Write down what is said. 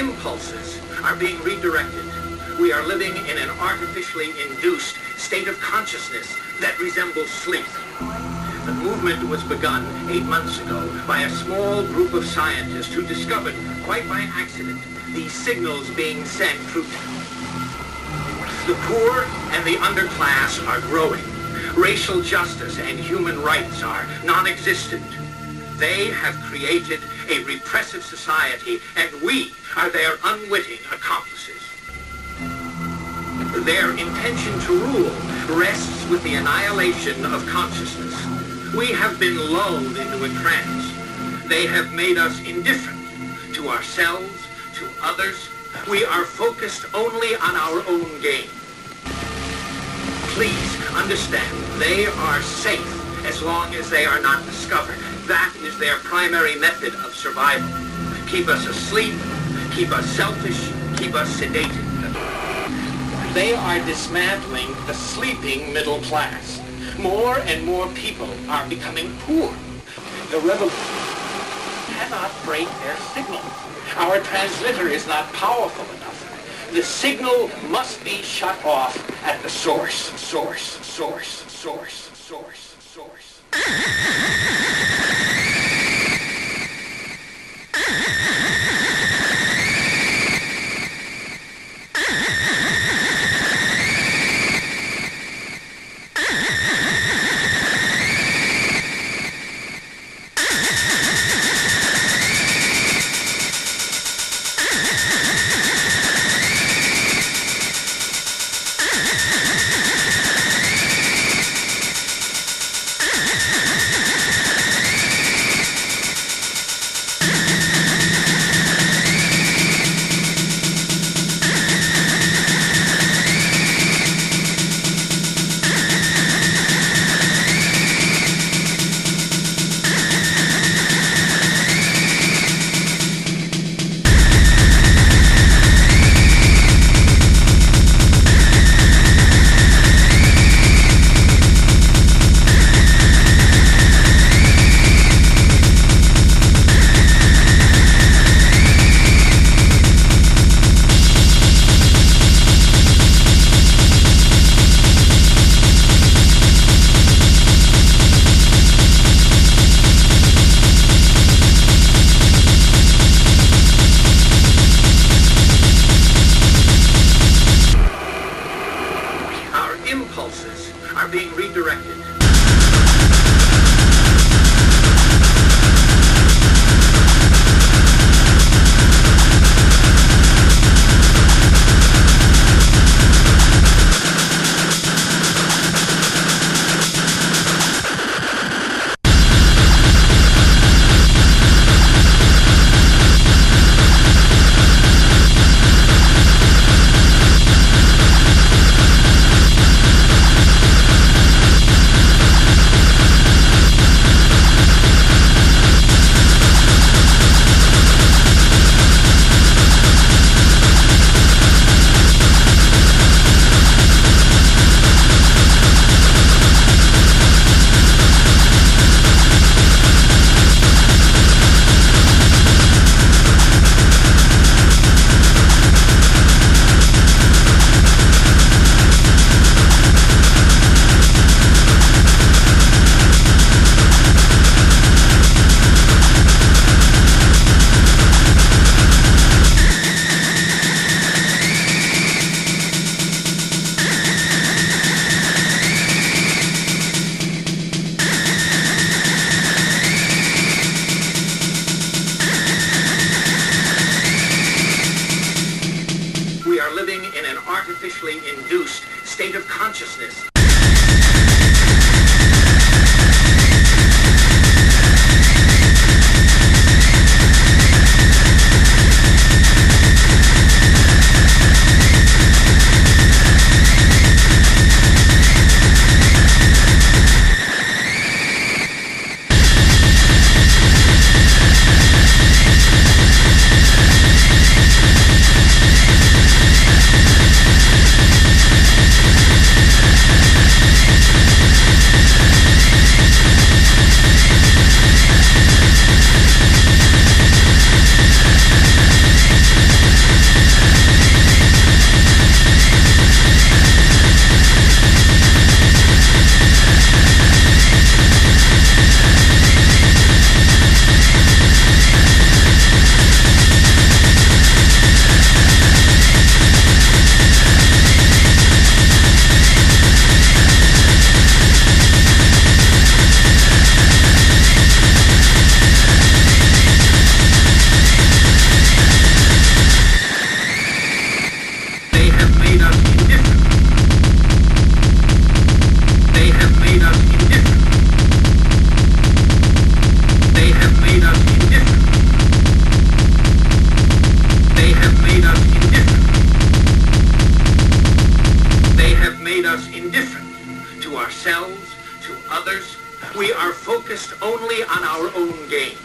impulses are being redirected. We are living in an artificially induced state of consciousness that resembles sleep. The movement was begun eight months ago by a small group of scientists who discovered, quite by accident, these signals being sent through... The poor and the underclass are growing. Racial justice and human rights are non-existent. They have created a repressive society, and we are their unwitting accomplices. Their intention to rule rests with the annihilation of consciousness. We have been lulled into a trance. They have made us indifferent to ourselves, to others. We are focused only on our own gain. Please understand, they are safe as long as they are not discovered. That is their primary method of survival. Keep us asleep, keep us selfish, keep us sedated. They are dismantling the sleeping middle class. More and more people are becoming poor. The revolution cannot break their signal. Our transmitter is not powerful enough. The signal must be shut off at the source, source, source, source, source, source. Our artificially induced state of consciousness. ourselves, to others. We are focused only on our own gain.